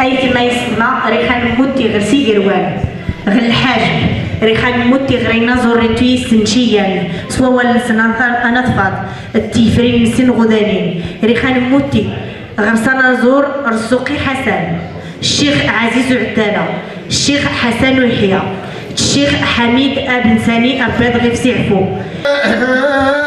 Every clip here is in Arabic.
أي ما يسمى ريخان موتي غير سيقروان غير الحاج. ريخان موتي غير ينازور ريتوي سنشيان سوا ولا سنانثار أنا التيفرين سن غدانين ريخان موتي غير سنازور رسوقي حسن. الشيخ عزيز عدالة الشيخ حسن يحيى الشيخ حميد أبن ساني أبيض غير سيعفو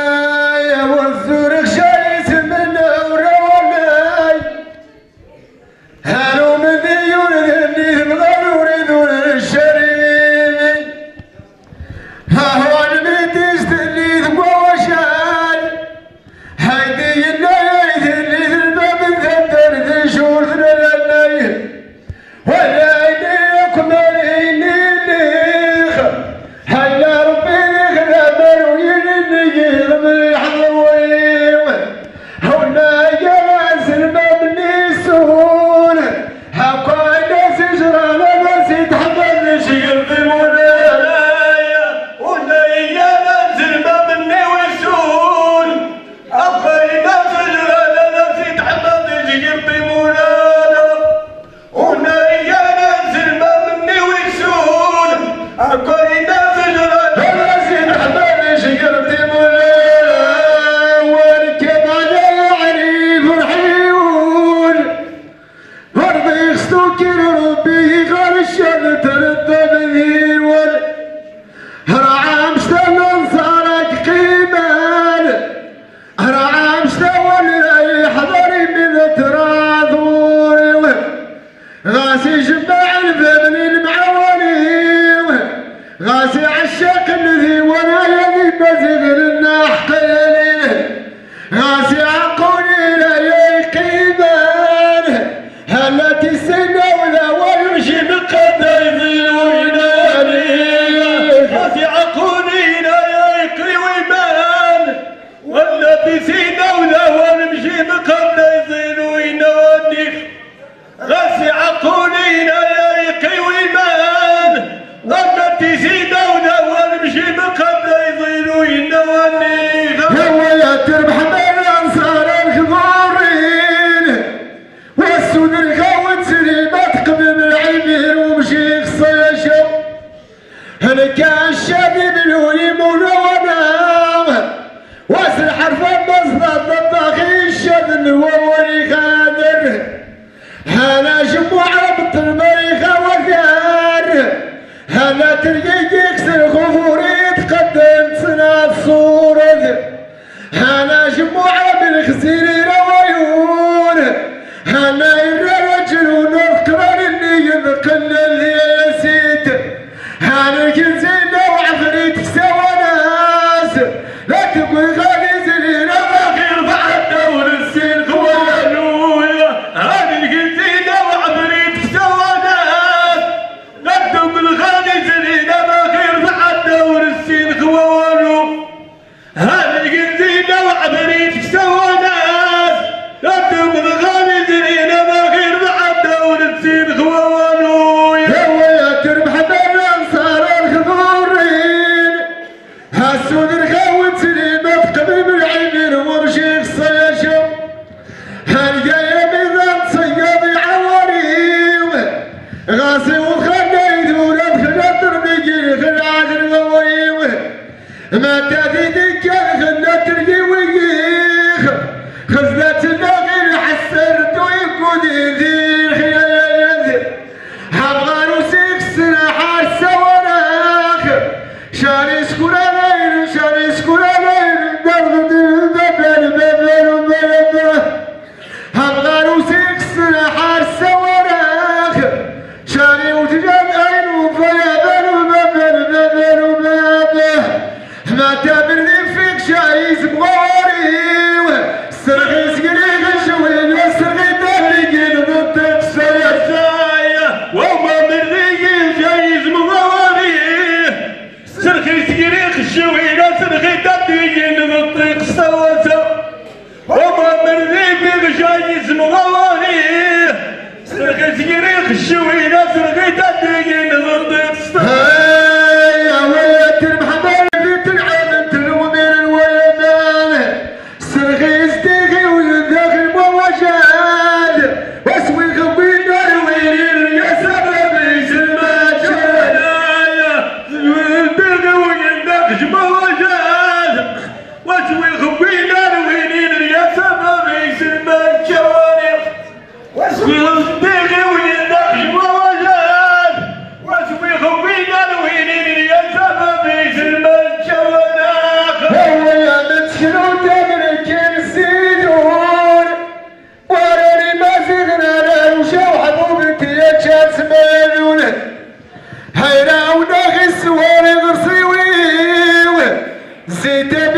Voilà, il y a des. كالشبيب الهليم ونوانا واس الحرف المصدر الطباخي الشذن وولي خادر. هلا شموع ربط غاسي وخليت ولد خلات ربيجي خلات الغويوه ما تاتي دكا خلات ربيجي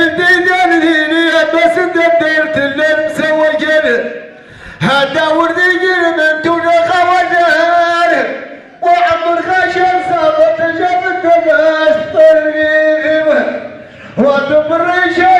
الدنيا ليلي بس دبرت اللي مسوي هذا وردي من دون خواجر وعمر خشن صابت جاب التماس طريق وتمرشة